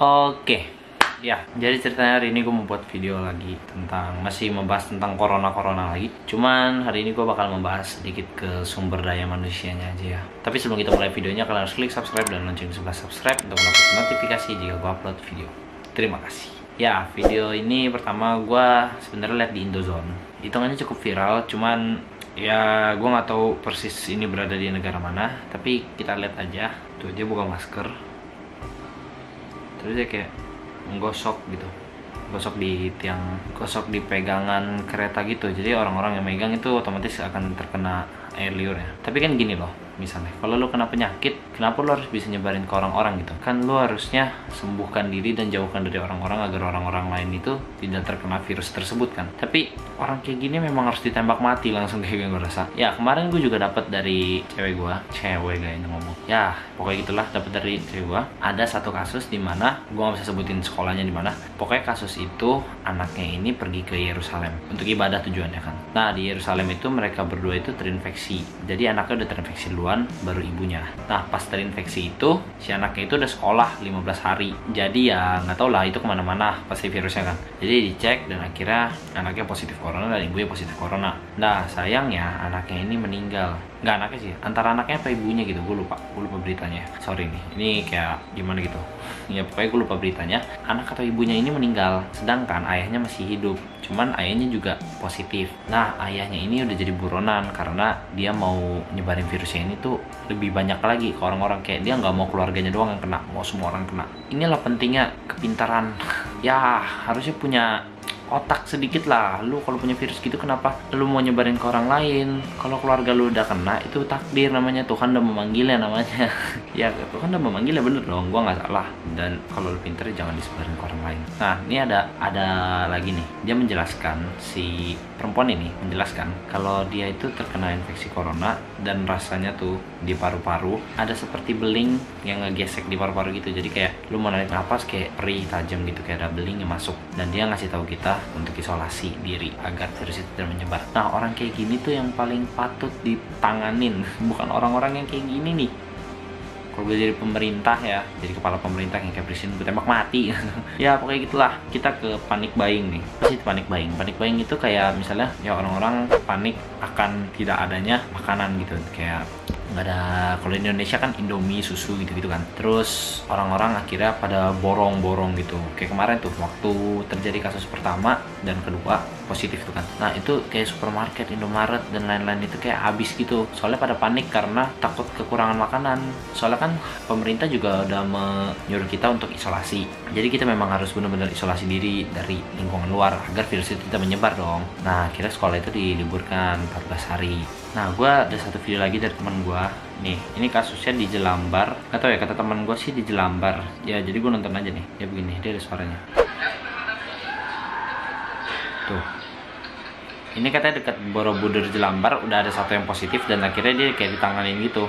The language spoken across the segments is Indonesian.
Oke, ya jadi ceritanya hari ini gue mau buat video lagi tentang masih membahas tentang corona corona lagi. Cuman hari ini gue bakal membahas sedikit ke sumber daya manusianya aja ya. Tapi sebelum kita mulai videonya kalian harus klik subscribe dan lonceng sebelah subscribe untuk mendapatkan notifikasi jika gue upload video. Terima kasih. Ya video ini pertama gue sebenarnya lihat di Indozone. Hitungannya cukup viral, cuman ya gue nggak tahu persis ini berada di negara mana. Tapi kita lihat aja. Tuh dia buka masker terus dia kayak menggosok gitu. Gosok di tiang gosok di pegangan kereta gitu. Jadi orang-orang yang megang itu otomatis akan terkena air liur ya tapi kan gini loh misalnya. Kalau lo kena penyakit kenapa lo harus bisa nyebarin ke orang-orang gitu? Kan lo harusnya sembuhkan diri dan jauhkan dari orang-orang agar orang-orang lain itu tidak terkena virus tersebut kan. Tapi orang kayak gini memang harus ditembak mati langsung kayak gue rasa ya kemarin gue juga dapat dari cewek gue cewek gak ini ngomong. Ya pokoknya gitulah dapat dari cewek gue ada satu kasus di mana gue gak bisa sebutin sekolahnya di mana. Pokoknya kasus itu anaknya ini pergi ke Yerusalem untuk ibadah tujuannya kan. Nah di Yerusalem itu mereka berdua itu terinfeksi. Jadi anaknya udah terinfeksi duluan duluan baru ibunya. Nah pas terinfeksi itu si anaknya itu udah sekolah 15 hari. Jadi ya nggak tau lah itu ke mana-mana pasti virusnya kan. Jadi dicek dan akhirnya anaknya positif corona dan ibunya positif corona. Nah sayangnya anaknya ini meninggal. Nggak anaknya sih antara anaknya apa ibunya gitu gue lupa. Gue lupa beritanya. Sorry nih ini kayak gimana gitu. Ya pokoknya gue lupa beritanya. Anak atau ibunya ini meninggal sedangkan ayahnya masih hidup. Cuman ayahnya juga positif. Nah ayahnya ini udah jadi buronan karena dia mau nyebarin virusnya ini tuh lebih banyak lagi ke orang-orang. Kayak dia nggak mau keluarganya doang yang kena mau semua orang kena. Inilah pentingnya kepintaran. Ya harusnya punya otak sedikit lah. Lu kalau punya virus gitu kenapa lu mau nyebarin ke orang lain? Kalau keluarga lu udah kena itu takdir namanya. Tuhan udah memanggil ya namanya. Ya Tuhan udah memanggil ya bener dong. Gua nggak salah. Dan kalau lu pinter jangan disebarin ke orang lain. Nah ini ada ada lagi nih. Dia menjelaskan si perempuan ini menjelaskan kalau dia itu terkena infeksi corona dan rasanya tuh di paru-paru ada seperti beling yang ngegesek di paru-paru gitu. Jadi kayak lu mau narik nafas kayak perih tajam gitu kayak ada beling yang masuk. Dan dia ngasih tahu kita untuk isolasi diri agar virus itu tidak menyebar. Nah orang kayak gini tuh yang paling patut ditanganin, bukan orang-orang yang kayak gini nih. Kalau gue jadi pemerintah ya, jadi kepala pemerintah yang kayak presiden gue tembak mati. ya pokoknya gitulah. Kita ke panik buying nih. Apa sih panik buying? Panik buying itu kayak misalnya ya orang-orang panik akan tidak adanya makanan gitu, kayak nggak ada kalau di Indonesia kan Indomie susu gitu gitu kan. Terus orang-orang akhirnya pada borong-borong gitu. Kayak kemarin tuh waktu terjadi kasus pertama dan kedua positif tuh kan. Nah itu kayak supermarket Indomaret dan lain-lain itu kayak habis gitu. Soalnya pada panik karena takut kekurangan makanan. Soalnya kan pemerintah juga udah menyuruh kita untuk isolasi. Jadi kita memang harus benar-benar isolasi diri dari lingkungan luar agar virus itu tidak menyebar dong. Nah kira sekolah itu diliburkan 14 hari. Nah, gue ada satu video lagi dari teman gue. Nih, ini kasusnya di Jelambar. Gak tau ya, kata teman gue sih di Jelambar. Ya, jadi gue nonton aja nih. Ya begini, dia ada suaranya. Tuh. Ini katanya dekat Borobudur Jelambar udah ada satu yang positif dan akhirnya dia kayak ditanganin gitu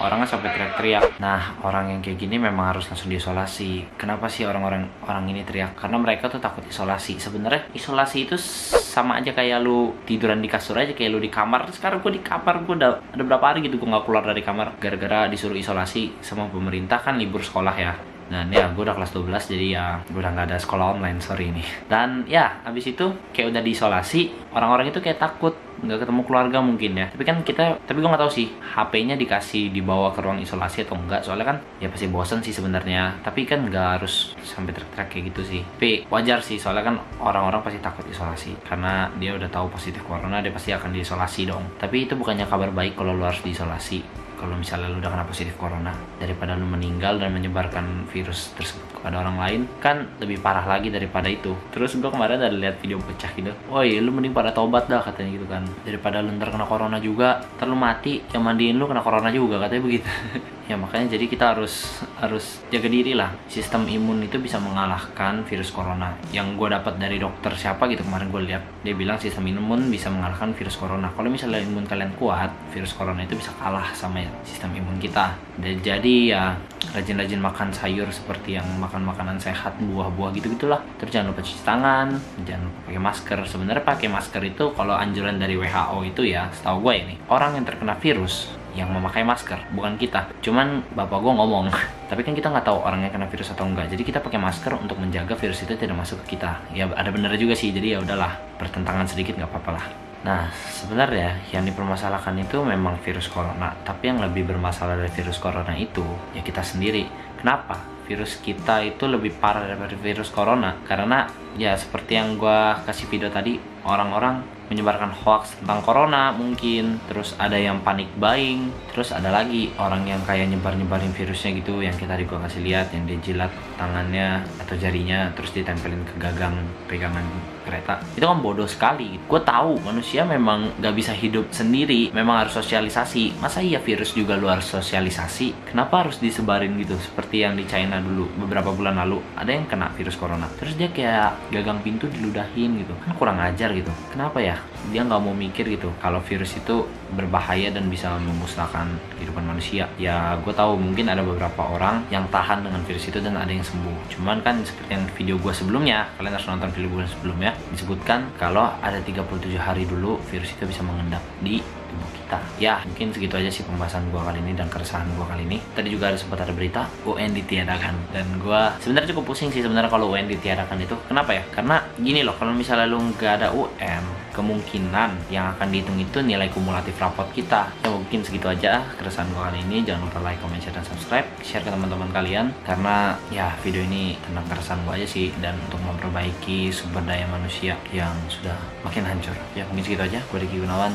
orangnya sampai teriak-teriak. Nah, orang yang kayak gini memang harus langsung diisolasi. Kenapa sih orang-orang orang ini teriak? Karena mereka tuh takut isolasi. Sebenarnya isolasi itu sama aja kayak lu tiduran di kasur aja kayak lu di kamar. Sekarang gue di kamar gue udah ada berapa hari gitu gue nggak keluar dari kamar gara-gara disuruh isolasi sama pemerintah kan libur sekolah ya. Dan ya gue udah kelas 12 jadi ya gue udah nggak ada sekolah online sorry ini. Dan ya abis itu kayak udah diisolasi orang-orang itu kayak takut nggak ketemu keluarga mungkin ya. Tapi kan kita tapi gue nggak tahu sih HP-nya dikasih dibawa ke ruang isolasi atau enggak soalnya kan ya pasti bosen sih sebenarnya. Tapi kan nggak harus sampai teriak kayak gitu sih. Tapi wajar sih soalnya kan orang-orang pasti takut isolasi. Karena dia udah tahu positif corona dia pasti akan diisolasi dong. Tapi itu bukannya kabar baik kalau lu harus diisolasi kalau misalnya lu udah kena positif corona daripada lu meninggal dan menyebarkan virus tersebut kepada orang lain kan lebih parah lagi daripada itu. Terus gue kemarin ada lihat video pecah gitu. Woi lu mending pada tobat dah katanya gitu kan. Daripada lu ntar kena corona juga ntar lu mati yang mandiin lu kena corona juga katanya begitu. Ya makanya jadi kita harus harus jaga diri lah. Sistem imun itu bisa mengalahkan virus corona. Yang gue dapat dari dokter siapa gitu kemarin gue lihat dia bilang sistem imun bisa mengalahkan virus corona. Kalau misalnya imun kalian kuat virus corona itu bisa kalah sama sistem imun kita. Dan jadi ya rajin-rajin makan sayur seperti yang makan makanan sehat buah-buah gitu gitulah terus jangan lupa cuci tangan jangan lupa pakai masker. Sebenarnya pakai masker itu kalau anjuran dari WHO itu ya setahu gue ini orang yang terkena virus yang memakai masker bukan kita. Cuman bapak gue ngomong tapi kan kita nggak tahu orangnya kena virus atau enggak jadi kita pakai masker untuk menjaga virus itu tidak masuk ke kita. Ya ada bener juga sih. Jadi ya udahlah pertentangan sedikit nggak apa-apa lah Nah, sebenarnya yang dipermasalahkan itu memang virus corona, tapi yang lebih bermasalah dari virus corona itu ya kita sendiri. Kenapa? Virus kita itu lebih parah daripada virus corona. Karena ya seperti yang gua kasih video tadi, orang-orang menyebarkan hoax tentang corona mungkin. Terus ada yang panik buying. Terus ada lagi orang yang kayak nyebar-nyebarin virusnya gitu yang kita gua kasih lihat yang dia jilat tangannya atau jarinya terus ditempelin ke gagang pegangan kereta. Itu kan bodoh sekali. Gue tahu manusia memang gak bisa hidup sendiri. Memang harus sosialisasi. Masa iya virus juga lu harus sosialisasi? Kenapa harus disebarin gitu? Seperti yang di China dulu beberapa bulan lalu ada yang kena virus corona. Terus dia kayak gagang pintu diludahin gitu. Kan kurang ajar gitu. Kenapa ya? Dia nggak mau mikir gitu kalau virus itu berbahaya dan bisa memusnahkan kehidupan manusia. Ya gue tahu mungkin ada beberapa orang yang tahan dengan virus itu dan ada yang sembuh. Cuman kan seperti yang video gue sebelumnya kalian harus nonton video gue sebelumnya disebutkan kalau ada 37 hari dulu virus itu bisa mengendap di tubuh kita. Ya mungkin segitu aja sih pembahasan gue kali ini dan keresahan gue kali ini. Tadi juga ada sempat ada berita UN ditiadakan. Dan gue sebenarnya cukup pusing sih sebenarnya kalau UN ditiadakan itu. Kenapa ya? Karena gini loh kalau misalnya lu nggak ada UN kemungkinan yang akan dihitung itu nilai kumulatif rapot kita. Ya mungkin segitu aja keresahan gue kali ini. Jangan lupa like, comment, share, dan subscribe. Share ke teman-teman kalian. Karena ya video ini tentang keresahan gue aja sih. Dan untuk memperbaiki sumber daya manusia yang sudah makin hancur. Ya mungkin segitu aja. Gue Diki Gunawan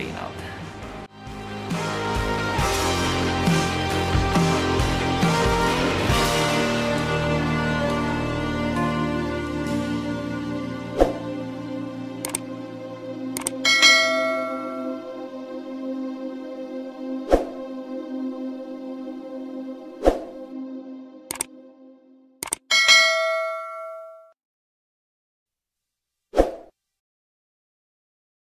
You out.